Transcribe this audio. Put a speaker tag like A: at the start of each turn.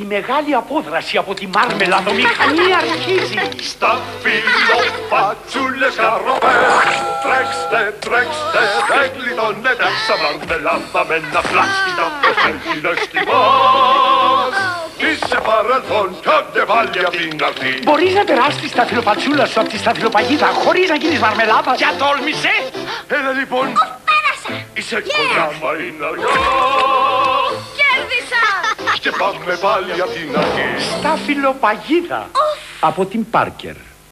A: Η μεγάλη απόδραση από τη μάρμελαδομηχανή αρχίζει.
B: Στα φιλοφατσούλες καροπέ Τρέξτε, τρέξτε, δεν γλιτώνετε Σαν μαρμελάδα με ένα φλάσχητο Είναι στη μας Είσαι παρελθόν κι άντε πάλι απ' την αρχή
A: Μπορείς να περάσεις τα φιλοπατσούλα σου από τη σταφυλοπαγίδα χωρίς να γίνεις μαρμελάδα; Για τόλμησε.
B: Έλα λοιπόν,
C: Πέρασα!
B: είσαι κοντά μα είναι αργά
C: Κέρδισα!
B: Και πάμε πάλι απ' την αρχή
A: Σταφυλοπαγίδα. Από την Πάρκερ.